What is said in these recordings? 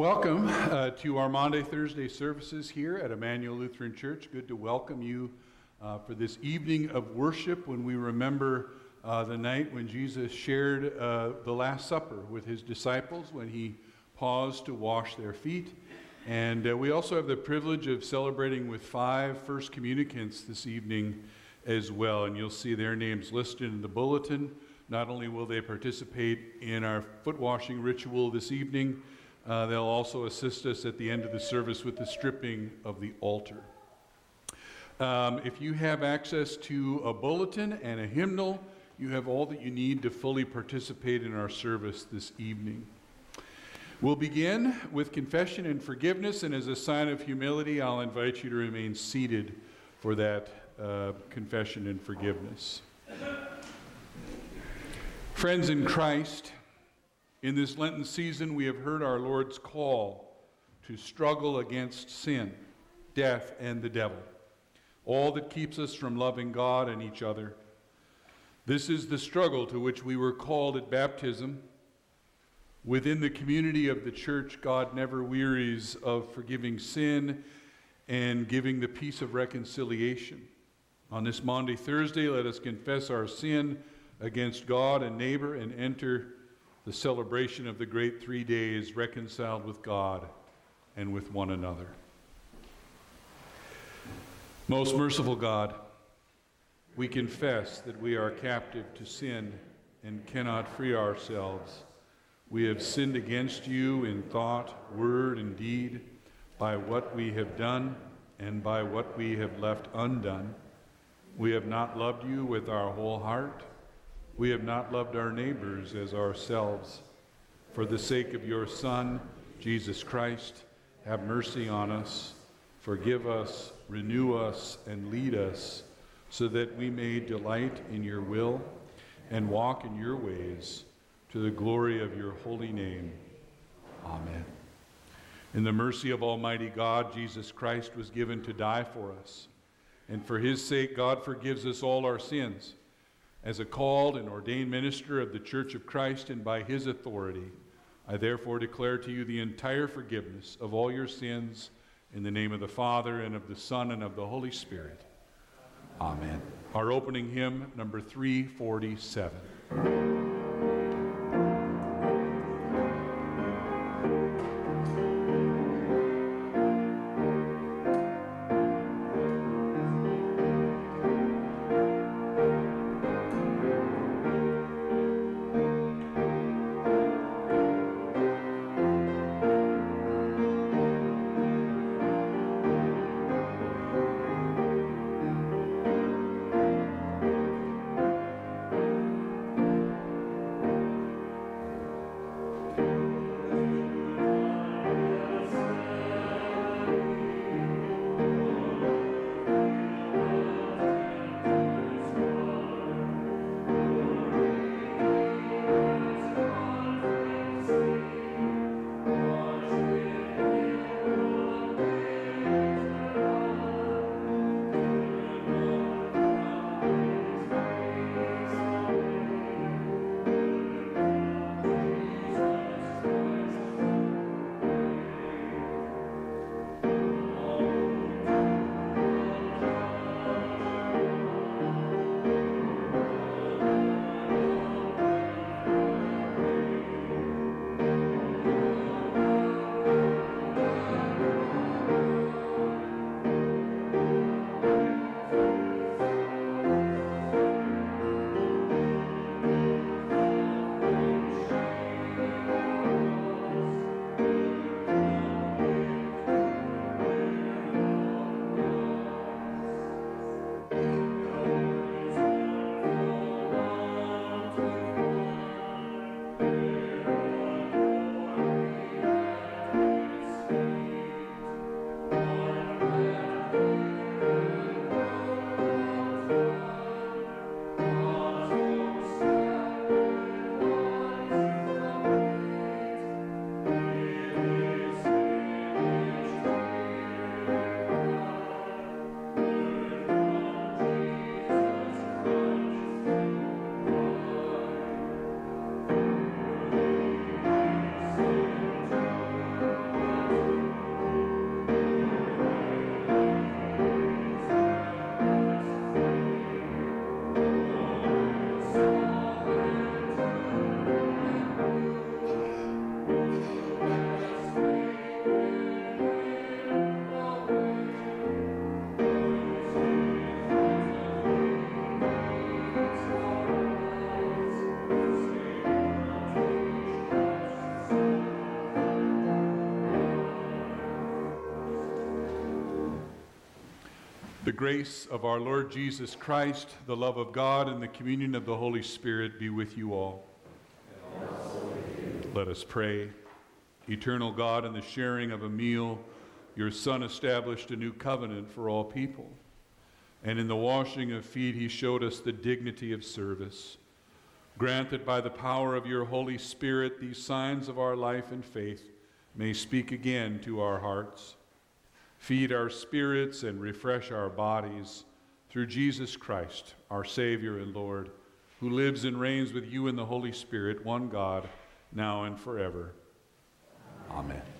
Welcome uh, to our Maundy Thursday services here at Immanuel Lutheran Church. Good to welcome you uh, for this evening of worship when we remember uh, the night when Jesus shared uh, the Last Supper with his disciples when he paused to wash their feet. And uh, we also have the privilege of celebrating with five first communicants this evening as well. And you'll see their names listed in the bulletin. Not only will they participate in our foot washing ritual this evening, uh, they'll also assist us at the end of the service with the stripping of the altar. Um, if you have access to a bulletin and a hymnal, you have all that you need to fully participate in our service this evening. We'll begin with confession and forgiveness, and as a sign of humility, I'll invite you to remain seated for that uh, confession and forgiveness. Friends in Christ, in this Lenten season, we have heard our Lord's call to struggle against sin, death, and the devil, all that keeps us from loving God and each other. This is the struggle to which we were called at baptism. Within the community of the church, God never wearies of forgiving sin and giving the peace of reconciliation. On this Maundy Thursday, let us confess our sin against God and neighbor and enter the celebration of the great three days reconciled with God and with one another. Most merciful God, we confess that we are captive to sin and cannot free ourselves. We have sinned against you in thought, word, and deed, by what we have done and by what we have left undone. We have not loved you with our whole heart we have not loved our neighbors as ourselves. For the sake of your Son, Jesus Christ, have mercy on us, forgive us, renew us, and lead us, so that we may delight in your will and walk in your ways to the glory of your holy name. Amen. In the mercy of Almighty God, Jesus Christ was given to die for us. And for his sake, God forgives us all our sins as a called and ordained minister of the Church of Christ and by his authority, I therefore declare to you the entire forgiveness of all your sins in the name of the Father and of the Son and of the Holy Spirit. Amen. Our opening hymn, number 347. Grace of our Lord Jesus Christ, the love of God, and the communion of the Holy Spirit be with you all. Let us pray. Eternal God, in the sharing of a meal, your Son established a new covenant for all people. And in the washing of feet, he showed us the dignity of service. Grant that by the power of your Holy Spirit, these signs of our life and faith may speak again to our hearts feed our spirits, and refresh our bodies through Jesus Christ, our Savior and Lord, who lives and reigns with you in the Holy Spirit, one God, now and forever. Amen.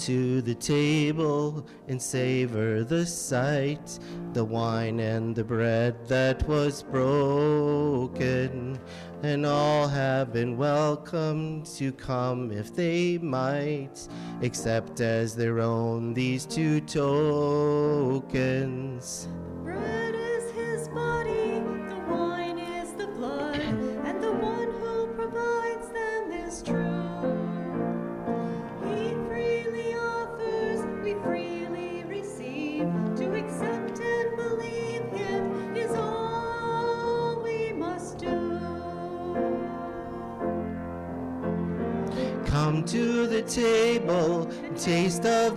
To the table and savor the sight, the wine and the bread that was broken. And all have been welcomed to come if they might, accept as their own these two tokens.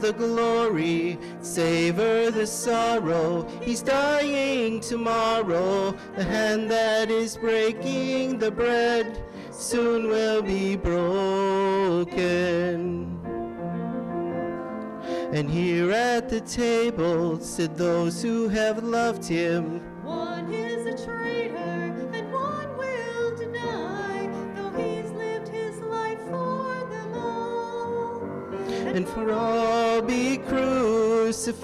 The glory, savor the sorrow. He's dying tomorrow. The hand that is breaking the bread soon will be broken. And here at the table sit those who have loved him. One is a traitor, and for all be crucified.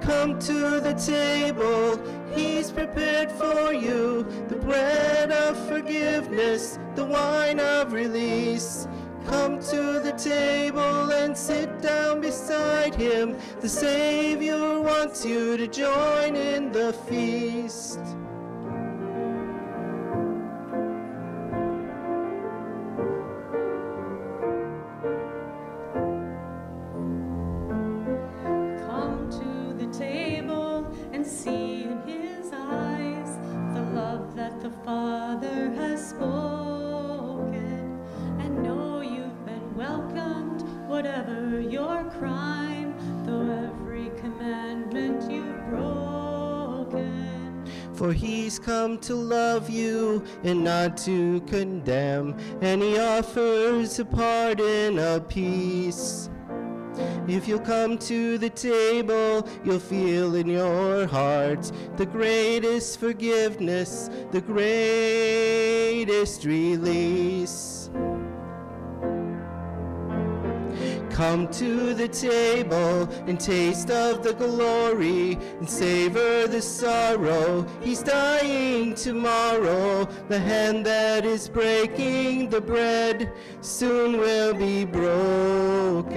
Come to the table, he's prepared for you the bread of forgiveness, the wine of release. Come to the table and sit down beside him. The Savior wants you to join in the feast. For he's come to love you and not to condemn, and he offers a pardon a peace. If you'll come to the table, you'll feel in your heart the greatest forgiveness, the greatest release. Come to the table and taste of the glory and savor the sorrow. He's dying tomorrow. The hand that is breaking the bread soon will be broken.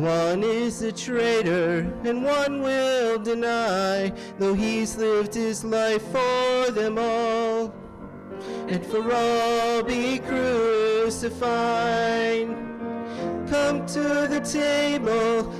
One is a traitor and one will deny, though he's lived his life for them all, and for all be crucified. Come to the table,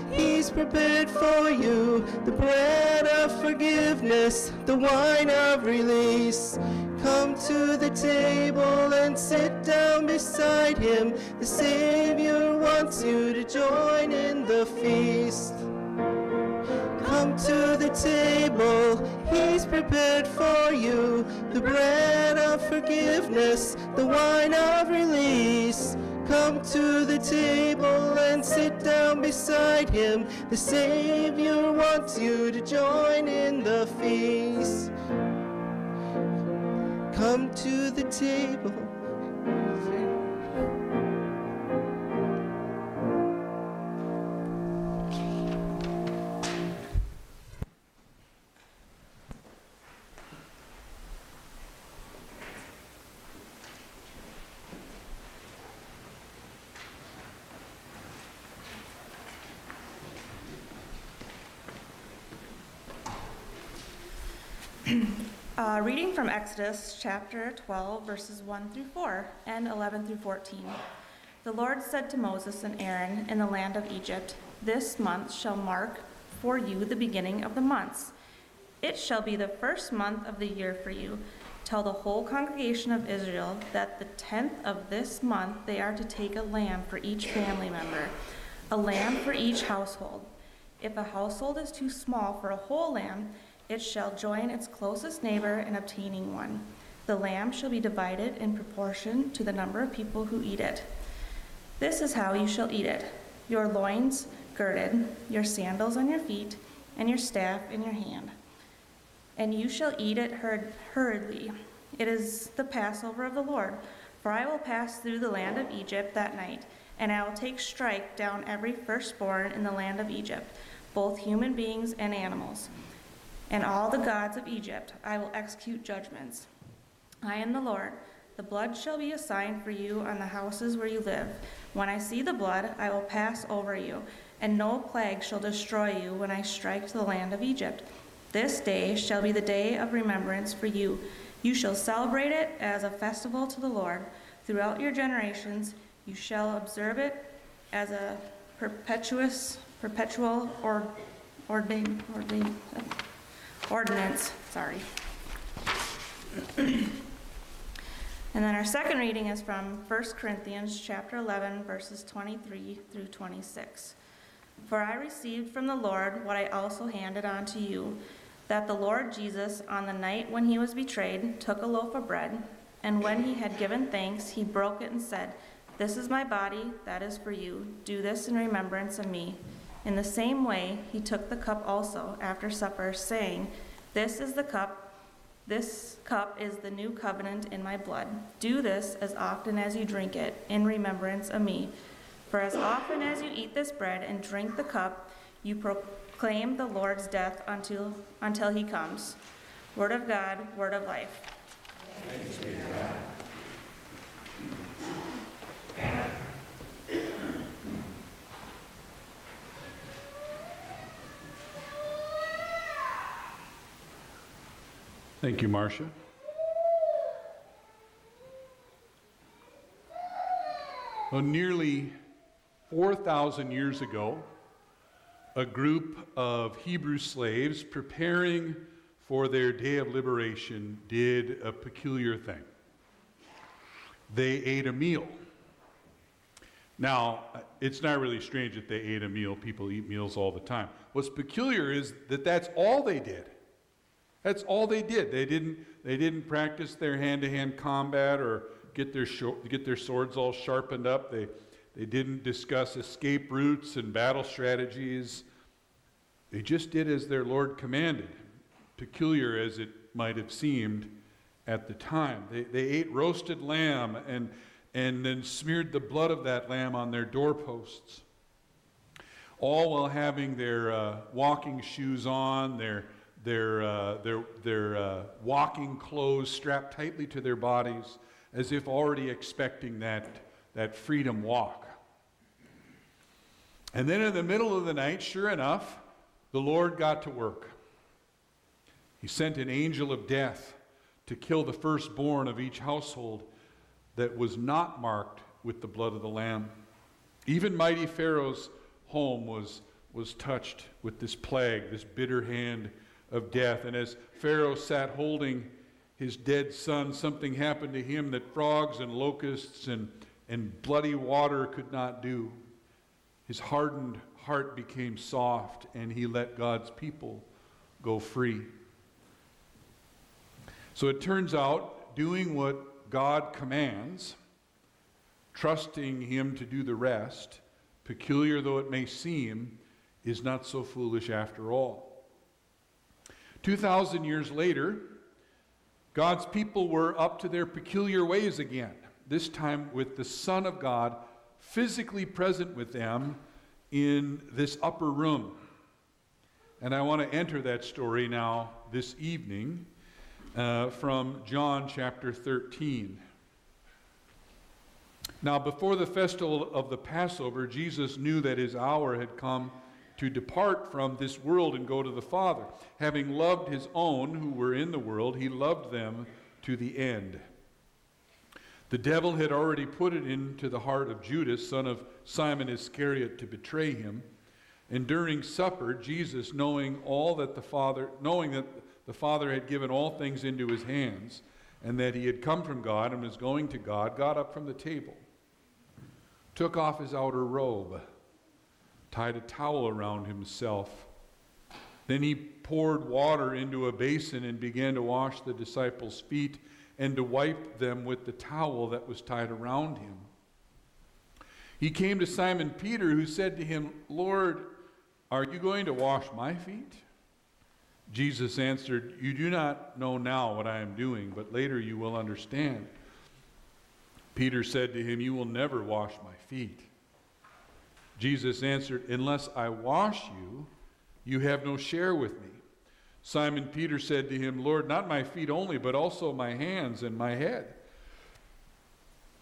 prepared for you the bread of forgiveness, the wine of release. Come to the table and sit down beside him. The Savior wants you to join in the feast. Come to the table he's prepared for you the bread of forgiveness, the wine of release. Come to the table and sit down beside him. The Savior wants you to join in the feast. Come to the table. From Exodus chapter 12, verses 1 through 4 and 11 through 14. The Lord said to Moses and Aaron in the land of Egypt, This month shall mark for you the beginning of the months. It shall be the first month of the year for you. Tell the whole congregation of Israel that the tenth of this month they are to take a lamb for each family member, a lamb for each household. If a household is too small for a whole lamb, it shall join its closest neighbor in obtaining one. The lamb shall be divided in proportion to the number of people who eat it. This is how you shall eat it your loins girded, your sandals on your feet, and your staff in your hand. And you shall eat it hurr- hurriedly. It is the Passover of the Lord. For I will pass through the land of Egypt that night, and I will take strike down every firstborn in the land of Egypt, both human beings and animals and all the gods of Egypt I will execute judgments. I am the Lord. The blood shall be a sign for you on the houses where you live. When I see the blood, I will pass over you, and no plague shall destroy you when I strike the land of Egypt. This day shall be the day of remembrance for you. You shall celebrate it as a festival to the Lord. Throughout your generations, you shall observe it as a perpetuous, perpetual or ordain, ordain, ordinance, sorry. And then our second reading is from 1 Corinthians chapter 11 verses 23 through 26. For I received from the Lord what I also handed on to you, that the Lord Jesus, on the night when he was betrayed, took a loaf of bread, and when he had given thanks, he broke it and said, This is my body, that is for you. Do this in remembrance of me. In the same way, he took the cup also after supper, saying, This is the cup, this cup is the new covenant in my blood. Do this as often as you drink it, in remembrance of me. For as often as you eat this bread and drink the cup, you proclaim the Lord's death until, until he comes. Word of God, word of life. Thank you, Marcia. Well, nearly 4,000 years ago, a group of Hebrew slaves preparing for their day of liberation did a peculiar thing. They ate a meal. Now, it's not really strange that they ate a meal. People eat meals all the time. What's peculiar is that that's all they did. That's all they did. They didn't, they didn't practice their hand to hand combat or get their, get their swords all sharpened up. They, they didn't discuss escape routes and battle strategies. They just did as their Lord commanded, peculiar as it might have seemed at the time. They, they ate roasted lamb and, and then smeared the blood of that lamb on their doorposts, all while having their uh, walking shoes on, their their, uh, their, their uh, walking clothes strapped tightly to their bodies as if already expecting that, that freedom walk. And then in the middle of the night, sure enough, the Lord got to work. He sent an angel of death to kill the firstborn of each household that was not marked with the blood of the Lamb. Even mighty Pharaoh's home was, was touched with this plague, this bitter hand of death. And as Pharaoh sat holding his dead son, something happened to him that frogs and locusts and, and bloody water could not do. His hardened heart became soft, and he let God's people go free. So it turns out doing what God commands, trusting Him to do the rest, peculiar though it may seem, is not so foolish after all. 2,000 years later, God's people were up to their peculiar ways again, this time with the Son of God physically present with them in this upper room. And I want to enter that story now this evening uh, from John chapter 13. Now, before the festival of the Passover, Jesus knew that his hour had come to depart from this world and go to the Father. Having loved his own who were in the world, he loved them to the end. The devil had already put it into the heart of Judas, son of Simon Iscariot, to betray him. And during supper, Jesus, knowing all that the Father, knowing that the Father had given all things into his hands, and that he had come from God and was going to God, got up from the table, took off his outer robe, tied a towel around himself. Then he poured water into a basin and began to wash the disciples' feet and to wipe them with the towel that was tied around him. He came to Simon Peter, who said to him, Lord, are you going to wash my feet? Jesus answered, You do not know now what I am doing, but later you will understand. Peter said to him, You will never wash my feet. Jesus answered, Unless I wash you, you have no share with me. Simon Peter said to him, Lord, not my feet only, but also my hands and my head.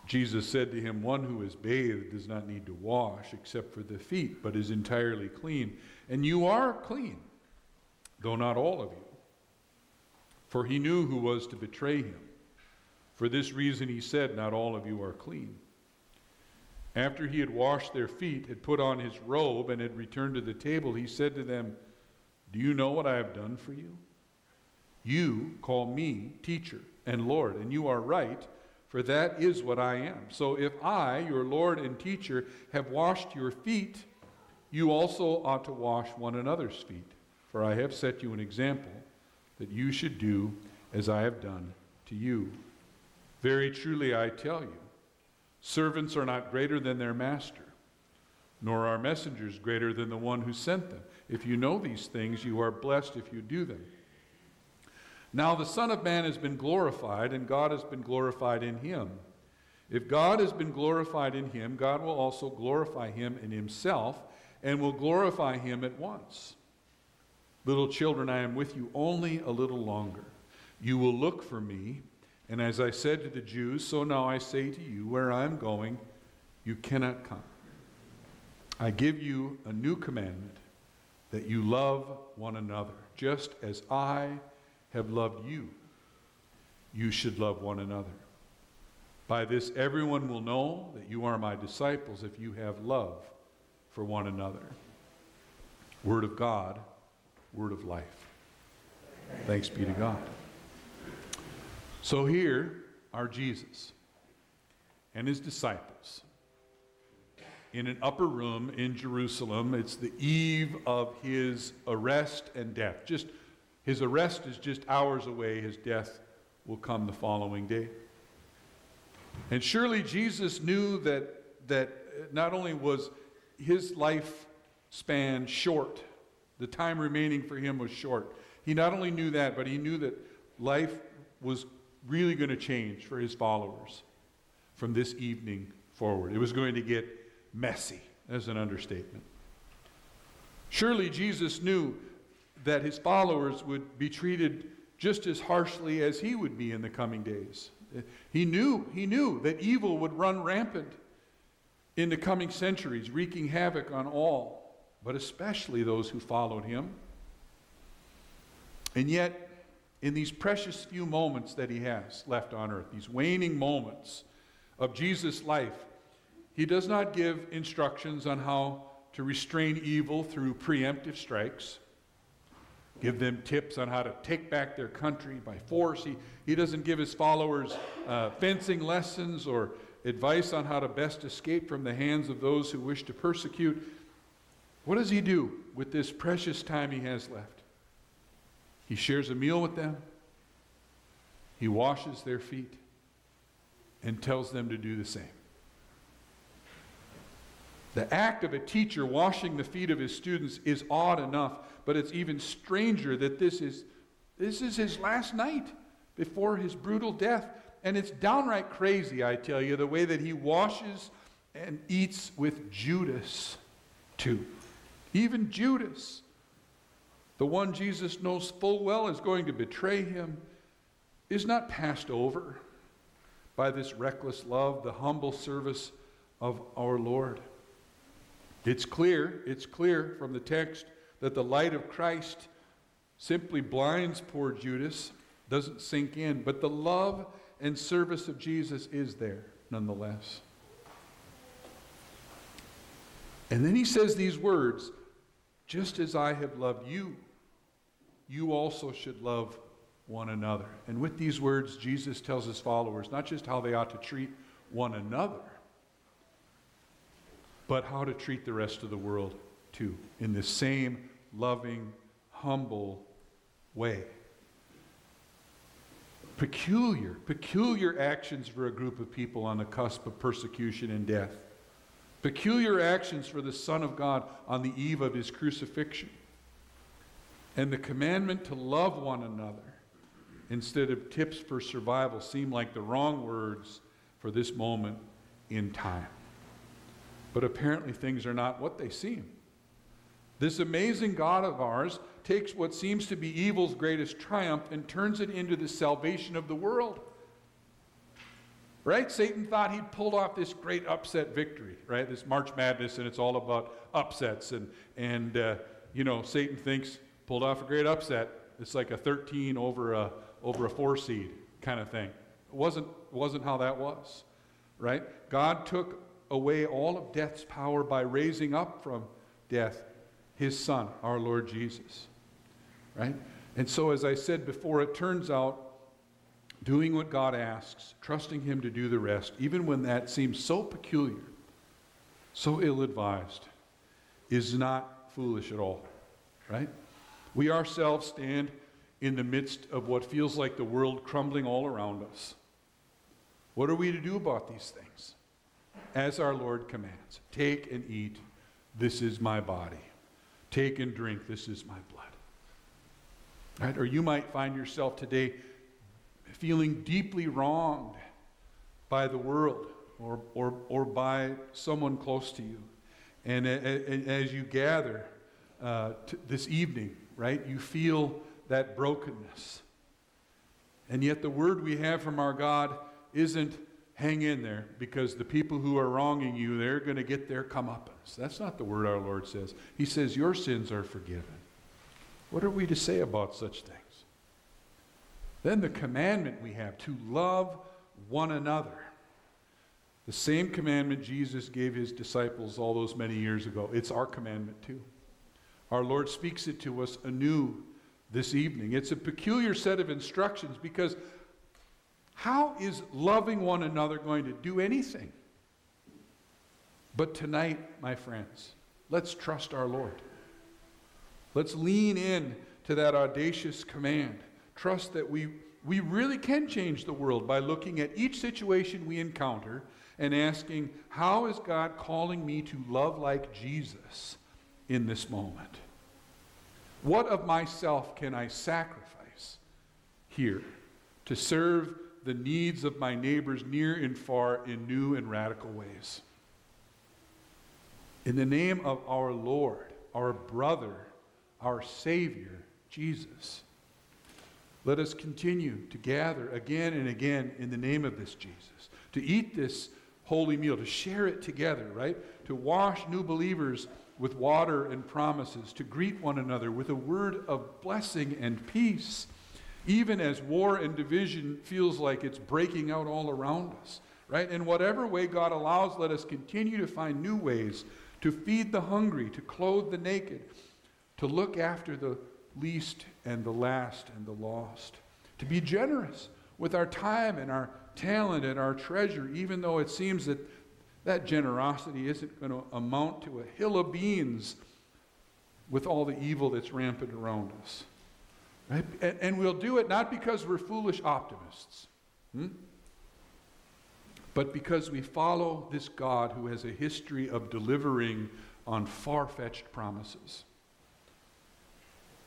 Jesus said to him, One who is bathed does not need to wash except for the feet, but is entirely clean. And you are clean, though not all of you. For he knew who was to betray him. For this reason he said, Not all of you are clean. After he had washed their feet, had put on his robe, and had returned to the table, he said to them, Do you know what I have done for you? You call me teacher and Lord, and you are right for that is what I am. So if I, your Lord and teacher, have washed your feet, you also ought to wash one another's feet. For I have set you an example that you should do as I have done to you. Very truly I tell you, servants are not greater than their master, nor are messengers greater than the one who sent them. If you know these things, you are blessed if you do them. Now the Son of Man has been glorified, and God has been glorified in him. If God has been glorified in him, God will also glorify him in himself, and will glorify him at once. Little children, I am with you only a little longer. You will look for me, and as I said to the Jews, so now I say to you, where I am going, you cannot come. I give you a new commandment that you love one another, just as I have loved you, you should love one another. By this, everyone will know that you are my disciples if you have love for one another. Word of God, word of life. Thanks be to God. So here are Jesus and his disciples in an upper room in Jerusalem. It's the eve of his arrest and death. Just his arrest is just hours away, his death will come the following day. And surely Jesus knew that, that not only was his life span short, the time remaining for him was short. He not only knew that, but he knew that life was really going to change for his followers from this evening forward. It was going to get messy, as an understatement. Surely Jesus knew that his followers would be treated just as harshly as he would be in the coming days. He knew, he knew that evil would run rampant in the coming centuries, wreaking havoc on all, but especially those who followed him. And yet, in these precious few moments that he has left on earth, these waning moments of Jesus' life, he does not give instructions on how to restrain evil through preemptive strikes give them tips on how to take back their country by force. He, he doesn't give his followers uh, fencing lessons or advice on how to best escape from the hands of those who wish to persecute. What does he do with this precious time he has left? He shares a meal with them, he washes their feet, and tells them to do the same. The act of a teacher washing the feet of his students is odd enough, but it's even stranger that this is, this is his last night before his brutal death. And it's downright crazy, I tell you, the way that he washes and eats with Judas, too. Even Judas, the one Jesus knows full well is going to betray him, is not passed over by this reckless love, the humble service of our Lord. It's clear, it's clear from the text that the light of Christ simply blinds poor Judas, doesn't sink in, but the love and service of Jesus is there nonetheless. And then he says these words just as I have loved you, you also should love one another. And with these words, Jesus tells his followers not just how they ought to treat one another, but how to treat the rest of the world too, in the same loving, humble way. Peculiar, peculiar actions for a group of people on the cusp of persecution and death. Peculiar actions for the Son of God on the eve of his crucifixion. And the commandment to love one another instead of tips for survival seem like the wrong words for this moment in time. But apparently, things are not what they seem. This amazing God of ours takes what seems to be evil's greatest triumph and turns it into the salvation of the world. Right? Satan thought he'd pulled off this great upset victory, right? This March Madness, and it's all about upsets. And, and uh, you know, Satan thinks pulled off a great upset. It's like a 13 over a, over a four seed kind of thing. It wasn't, wasn't how that was, right? God took away all of death's power by raising up from death his son, our Lord Jesus. Right? And so, as I said before, it turns out doing what God asks, trusting him to do the rest, even when that seems so peculiar, so ill advised, is not foolish at all. Right? We ourselves stand in the midst of what feels like the world crumbling all around us. What are we to do about these things? as our Lord commands. Take and eat, this is my body. Take and drink, this is my blood. Right? Or you might find yourself today feeling deeply wronged by the world or, or, or by someone close to you. And, as you gather uh, this evening, right, you feel that brokenness. And yet, the word we have from our God isn't hang in there because the people who are wronging you, they're going to get their comeuppance. That's not the word our Lord says. He says, Your sins are forgiven. What are we to say about such things? Then the commandment we have to love one another. The same commandment Jesus gave his disciples all those many years ago. It's our commandment too. Our Lord speaks it to us anew this evening. It's a peculiar set of instructions because how is loving one another going to do anything? But tonight, my friends, let's trust our Lord. Let's lean in to that audacious command. Trust that we, we really can change the world by looking at each situation we encounter and asking, How is God calling me to love like Jesus in this moment? What of myself can I sacrifice here to serve the needs of my neighbors near and far in new and radical ways. In the name of our Lord, our brother, our Savior, Jesus, let us continue to gather again and again in the name of this Jesus, to eat this holy meal, to share it together, right? To wash new believers with water and promises, to greet one another with a word of blessing and peace even as war and division feels like it's breaking out all around us, right? In whatever way God allows, let us continue to find new ways to feed the hungry, to clothe the naked, to look after the least and the last and the lost, to be generous with our time and our talent and our treasure, even though it seems that that generosity isn't going to amount to a hill of beans with all the evil that's rampant around us. Right? And, we'll do it not because we're foolish optimists, hmm? but because we follow this God who has a history of delivering on far fetched promises.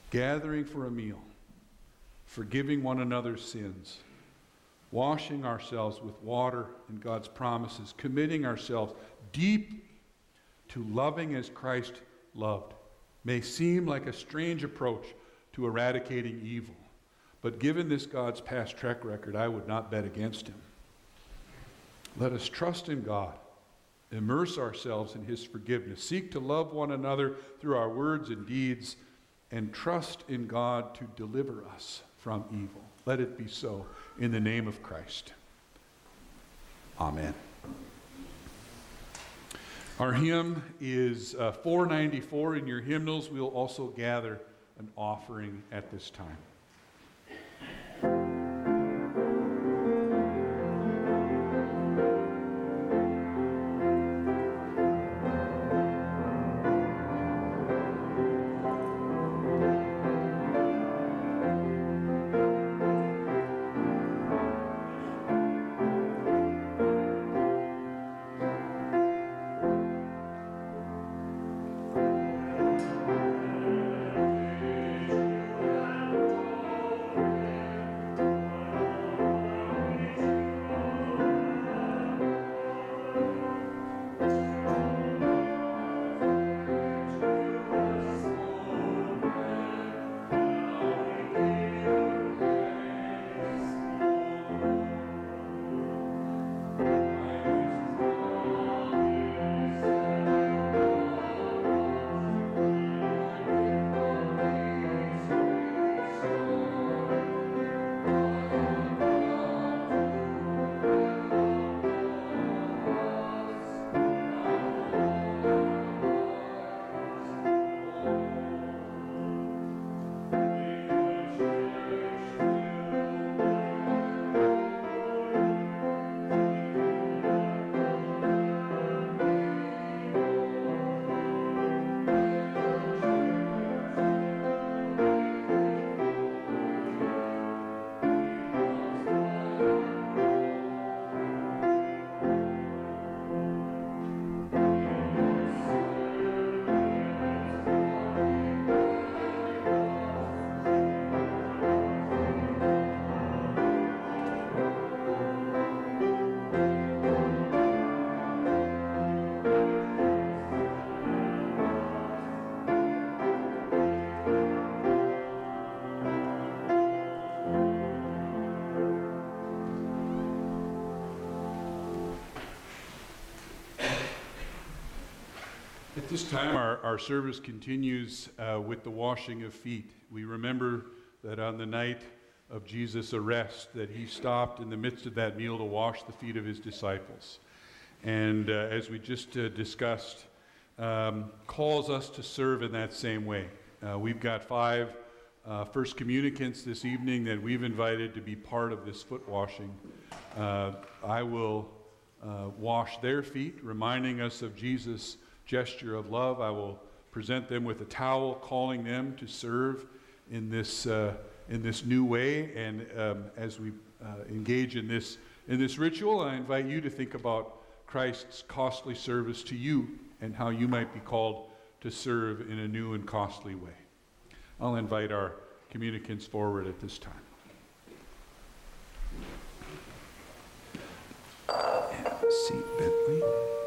Gathering for a meal, forgiving one another's sins, washing ourselves with water and God's promises, committing ourselves deep to loving as Christ loved may seem like a strange approach to eradicating evil. But given this God's past track record, I would not bet against him. Let us trust in God, immerse ourselves in his forgiveness, seek to love one another through our words and deeds, and trust in God to deliver us from evil. Let it be so in the name of Christ. Amen. Our hymn is uh, 494 in your hymnals. We'll also gather an offering at this time. Time, our, our service continues uh, with the washing of feet. We remember that on the night of Jesus' arrest, that he stopped in the midst of that meal to wash the feet of his disciples. And uh, as we just uh, discussed, um, calls us to serve in that same way. Uh, we've got five uh, first communicants this evening that we've invited to be part of this foot washing. Uh, I will wash their feet, reminding us of Jesus' gesture of love. I will present them with a towel, calling them to serve in this, uh, in this new way. And um, as we uh, engage in this, in this ritual, I invite you to think about Christ's costly service to you and how you might be called to serve in a new and costly way. I'll invite our communicants forward at this time. Seat, Bentley.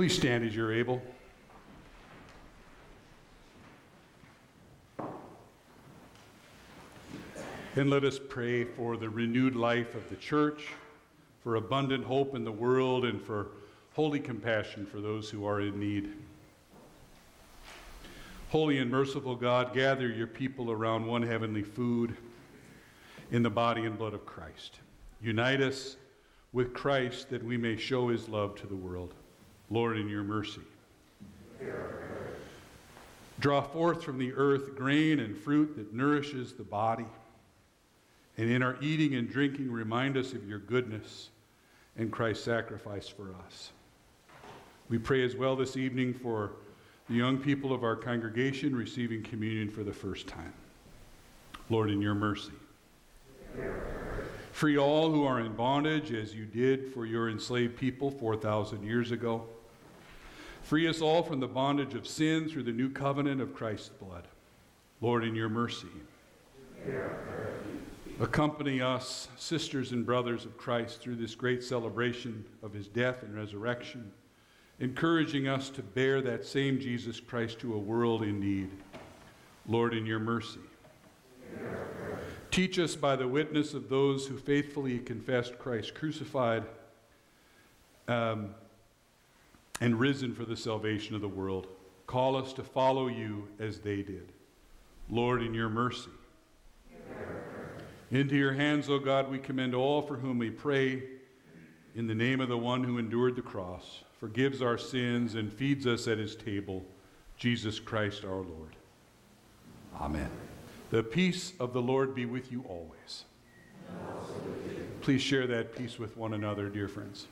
Please stand as you're able. And let us pray for the renewed life of the church, for abundant hope in the world, and for holy compassion for those who are in need. Holy and merciful God, gather your people around one heavenly food in the body and blood of Christ. Unite us with Christ that we may show his love to the world. Lord, in your mercy. Draw forth from the earth grain and fruit that nourishes the body. And in our eating and drinking, remind us of your goodness and Christ's sacrifice for us. We pray as well this evening for the young people of our congregation receiving communion for the first time. Lord, in your mercy. Free all who are in bondage as you did for your enslaved people 4,000 years ago. Free us all from the bondage of sin through the new covenant of Christ's blood. Lord, in your mercy. Accompany us, sisters and brothers of Christ, through this great celebration of his death and resurrection, encouraging us to bear that same Jesus Christ to a world in need. Lord, in your mercy. Teach us by the witness of those who faithfully confessed Christ crucified um, and risen for the salvation of the world. Call us to follow you as they did. Lord, in your mercy. Into your hands, O God, we commend all for whom we pray in the name of the one who endured the cross, forgives our sins, and feeds us at his table, Jesus Christ our Lord. Amen. The peace of the Lord be with you always. Please share that peace with one another, dear friends.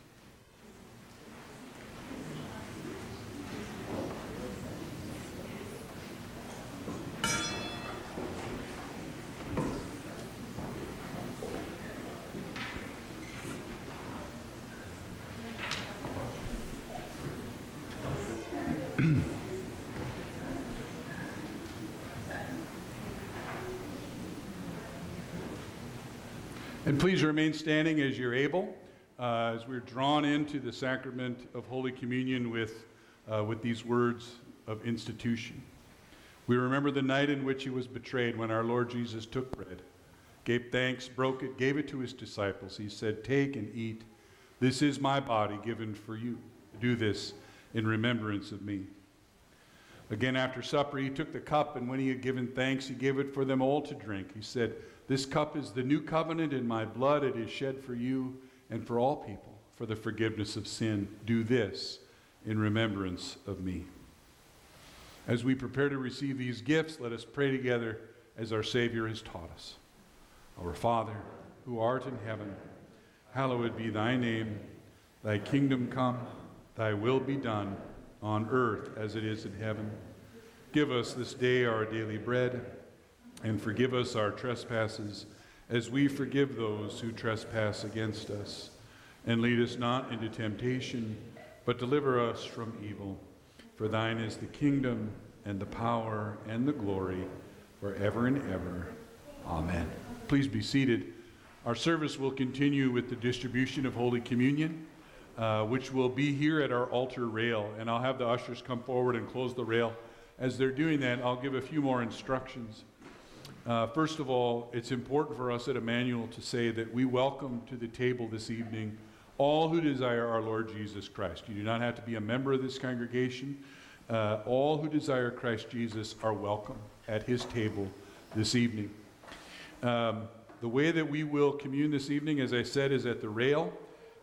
And please remain standing as you're able, uh, as we're drawn into the sacrament of Holy Communion with, uh, with these words of institution. We remember the night in which he was betrayed when our Lord Jesus took bread, gave thanks, broke it, gave it to his disciples. He said, Take and eat. This is my body given for you. Do this in remembrance of me. Again, after supper, he took the cup, and when he had given thanks, he gave it for them all to drink. He said, this cup is the new covenant in my blood. It is shed for you and for all people for the forgiveness of sin. Do this in remembrance of me. As we prepare to receive these gifts, let us pray together as our Savior has taught us. Our Father, who art in heaven, hallowed be thy name. Thy kingdom come, thy will be done, on earth as it is in heaven. Give us this day our daily bread and forgive us our trespasses as we forgive those who trespass against us. And lead us not into temptation, but deliver us from evil. For thine is the kingdom, and the power, and the glory, forever and ever. Amen. Please be seated. Our service will continue with the distribution of Holy Communion, uh, which will be here at our altar rail. And I'll have the ushers come forward and close the rail. As they're doing that, I'll give a few more instructions. Uh, first of all, it's important for us at Immanuel to say that we welcome to the table this evening all who desire our Lord Jesus Christ. You do not have to be a member of this congregation. Uh, all who desire Christ Jesus are welcome at his table this evening. Um, the way that we will commune this evening, as I said, is at the rail.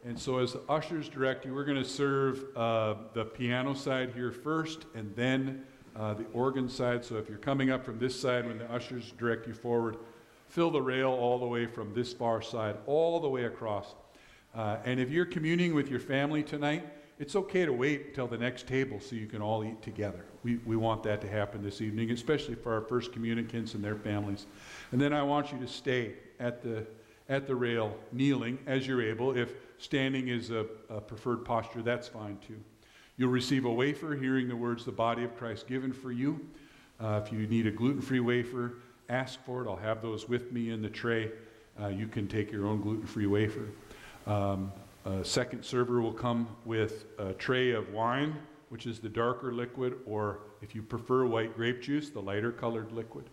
And so, as the ushers direct you, we're going to serve uh, the piano side here first, and then uh, the organ side. So if you're coming up from this side when the ushers direct you forward, fill the rail all the way from this far side, all the way across. Uh, and if you're communing with your family tonight, it's okay to wait until the next table so you can all eat together. We, we want that to happen this evening, especially for our first communicants and their families. And then I want you to stay at the, at the rail, kneeling as you're able. If standing is a, a preferred posture, that's fine too. You'll receive a wafer hearing the words, the body of Christ given for you. Uh, if you need a gluten free wafer, ask for it. I'll have those with me in the tray. Uh, you can take your own gluten free wafer. Um, A second server will come with a tray of wine, which is the darker liquid, or if you prefer white grape juice, the lighter colored liquid.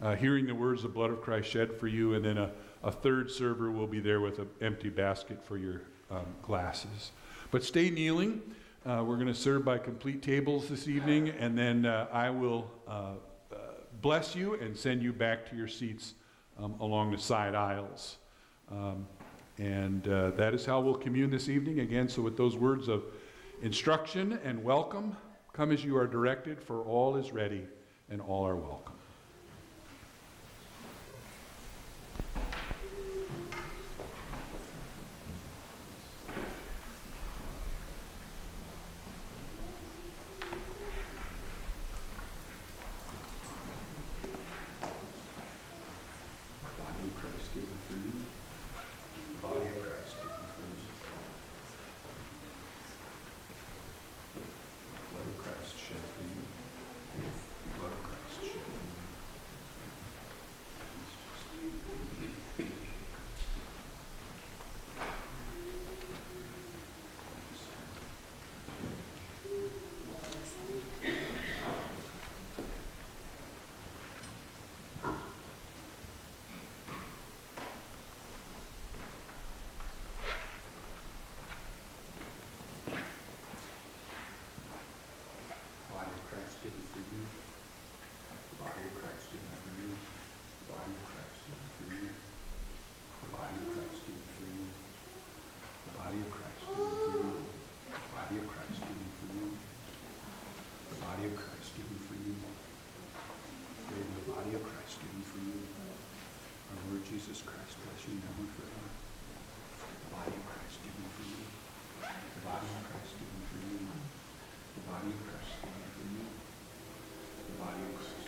Uh, hearing the words, the blood of Christ shed for you, and then a, a third server will be there with an empty basket for your um, glasses. But stay kneeling. Uh, we're going to serve by complete tables this evening, and then uh, I will uh, uh, bless you and send you back to your seats um, along the side aisles. Um, and uh, that is how we'll commune this evening. Again, so with those words of instruction and welcome, come as you are directed, for all is ready and all are welcome. Body of Christ given for you. Body of Christ given for you. Blood of Christ shed for you. Blood of Christ shed for you. Body of Christ given for you. Body of Christ given for you. Body of Christ given for you. Body of Christ given for you. Body of Christ given for you. Body of Christ given for you. The body of Christ given for you. Pray the body of Christ given for you. Our Lord Jesus Christ bless you now and forever. The body of Christ given for you. The body of Christ given for you. The body of Christ given for you. The body of Christ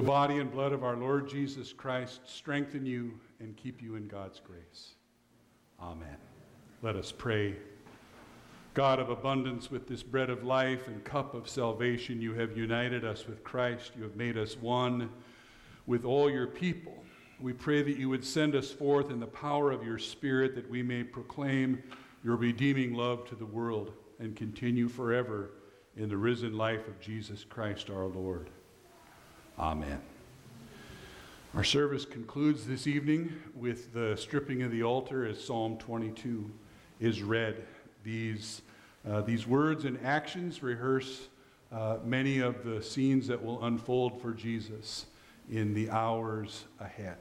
the body and blood of our Lord Jesus Christ strengthen you and keep you in God's grace. Amen. Let us pray. God of abundance, with this bread of life and cup of salvation, you have united us with Christ. You have made us one with all your people. We pray that you would send us forth in the power of your Spirit that we may proclaim your redeeming love to the world and continue forever in the risen life of Jesus Christ our Lord. Amen. Our service concludes this evening with the stripping of the altar as Psalm 22 is read. These, uh, these words and actions rehearse uh, many of the scenes that will unfold for Jesus in the hours ahead.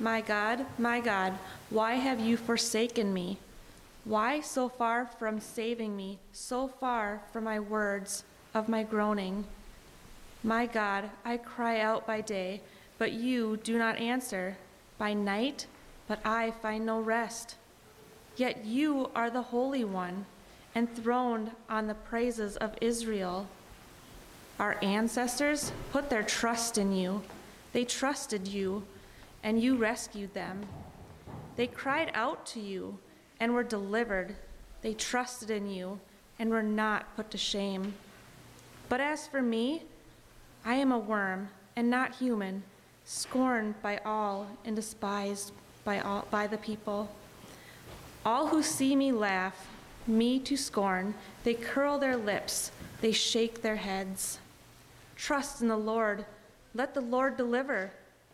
My God, my God, why have you forsaken me? Why so far from saving me, so far from my words of my groaning? My God, I cry out by day, but you do not answer. By night, but I find no rest. Yet you are the Holy One, enthroned on the praises of Israel. Our ancestors put their trust in you. They trusted you, and you rescued them. They cried out to you and were delivered. They trusted in you and were not put to shame. But as for me, I am a worm and not human, scorned by all and despised by, all, by the people. All who see me laugh, me to scorn. They curl their lips, they shake their heads. Trust in the Lord. Let the Lord deliver.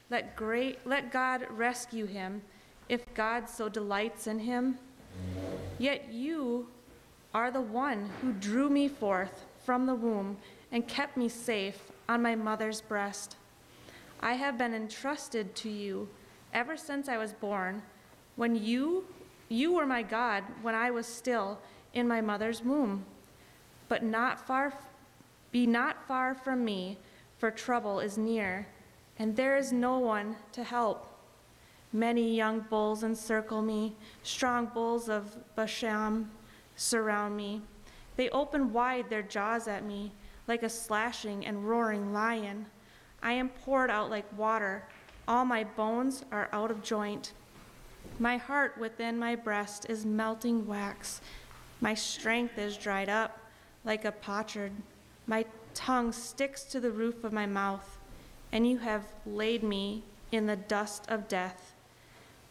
Let, great, let God rescue him, if God so delights in him. Yet you are the one who drew me forth from the womb and kept me safe on my mother's breast. I have been entrusted to you ever since I was born. When you, you were my God when I was still in my mother's womb. But not far, be not far from me, for trouble is near, and there is no one to help. Many young bulls encircle me, strong bulls of Bashan surround me. They open wide their jaws at me, like a slashing and roaring lion. I am poured out like water. All my bones are out of joint. My heart within my breast is melting wax. My strength is dried up like a potsherd. My tongue sticks to the roof of my mouth, and you have laid me in the dust of death.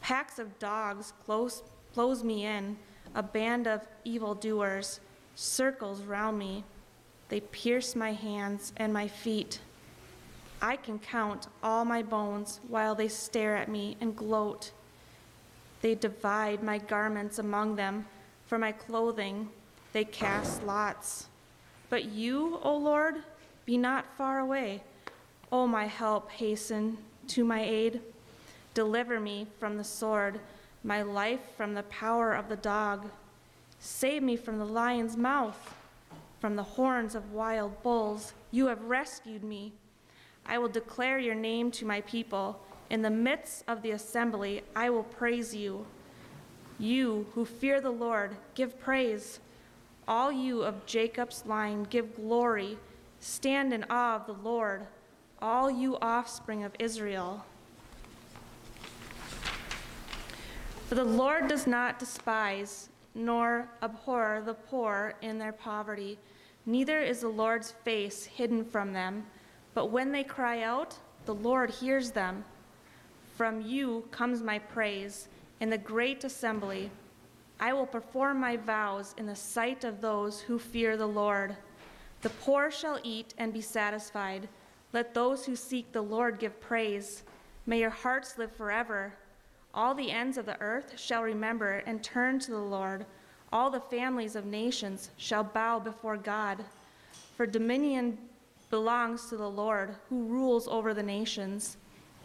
Packs of dogs close, close me in. A band of evildoers circles round me. They pierce my hands and my feet. I can count all my bones while they stare at me and gloat. They divide my garments among them. For my clothing, they cast lots. But you, O Lord, be not far away. O my help, hasten to my aid. Deliver me from the sword, my life from the power of the dog. Save me from the lion's mouth, from the horns of wild bulls. You have rescued me. I will declare your name to my people. In the midst of the assembly, I will praise you. You who fear the Lord, give praise. All you of Jacob's line, give glory. Stand in awe of the Lord, all you offspring of Israel. For the Lord does not despise nor abhor the poor in their poverty, neither is the Lord's face hidden from them. But when they cry out, the Lord hears them. From you comes my praise in the great assembly. I will perform my vows in the sight of those who fear the Lord. The poor shall eat and be satisfied. Let those who seek the Lord give praise. May your hearts live forever. All the ends of the earth shall remember and turn to the Lord. All the families of nations shall bow before God. For dominion belongs to the Lord, who rules over the nations.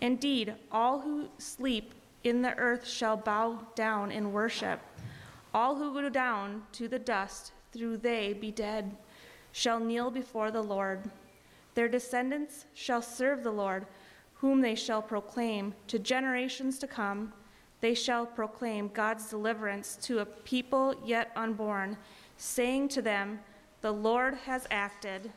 Indeed, all who sleep in the earth shall bow down in worship. All who go down to the dust, through they be dead, shall kneel before the Lord. Their descendants shall serve the Lord, whom they shall proclaim to generations to come. They shall proclaim God's deliverance to a people yet unborn, saying to them, The Lord has acted,